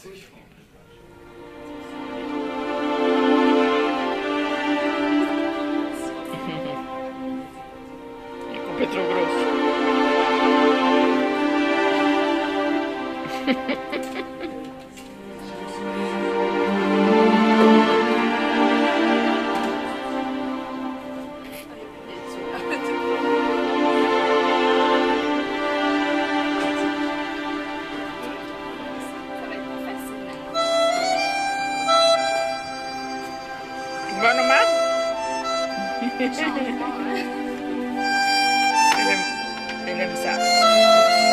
Vocês E com Grosso. 我永远都记得，我永远都记得。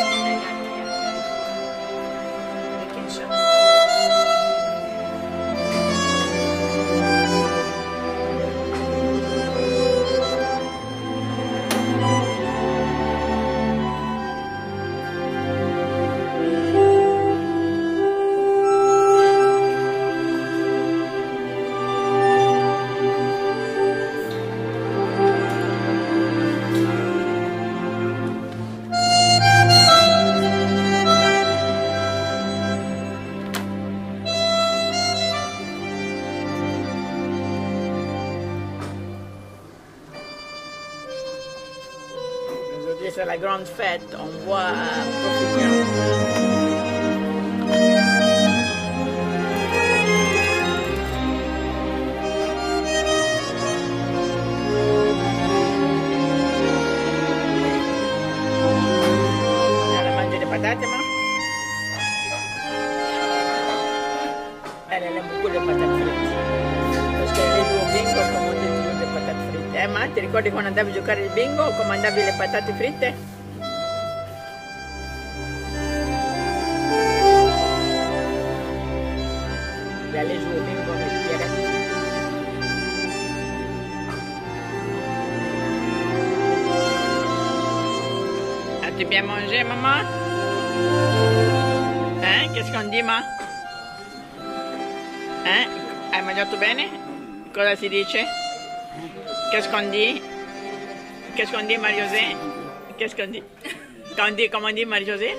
C'est la grande fête, on voit profiter. Ti ricordi quando andavi a giocare il bingo comandavi le patate fritte? E allez jouer au bingo avec Pierrette. As-tu bien mangé, maman Hein Qu'est-ce ma Eh? Hai mangiato bene? Cosa si dice? Qu'est-ce qu'on dit? Qu'est-ce qu'on dit, Marie-José? Qu'est-ce qu'on dit? Qu'on dit, comment on dit, Marie-José?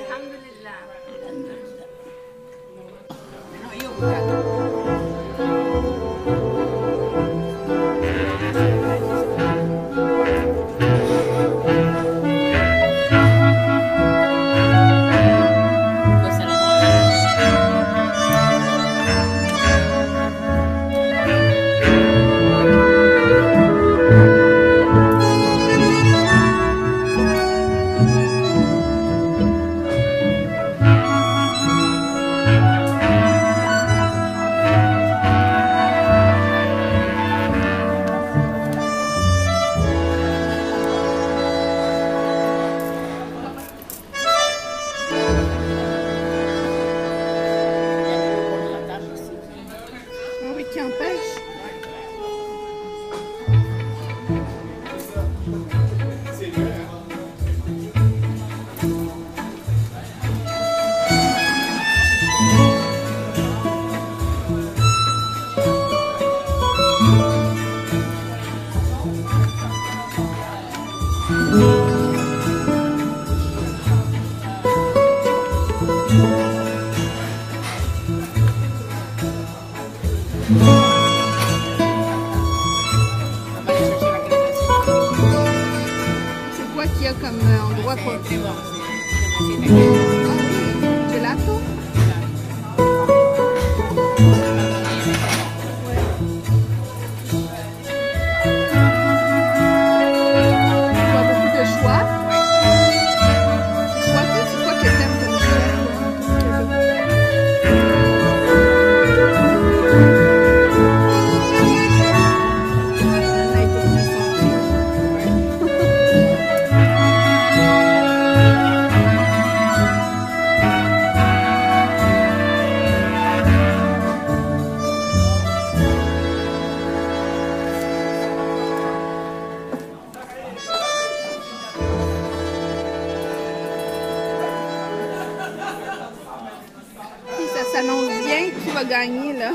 comme euh, endroit pour... Ah oui, gelato. Ça s'annonce bien qui va gagner là.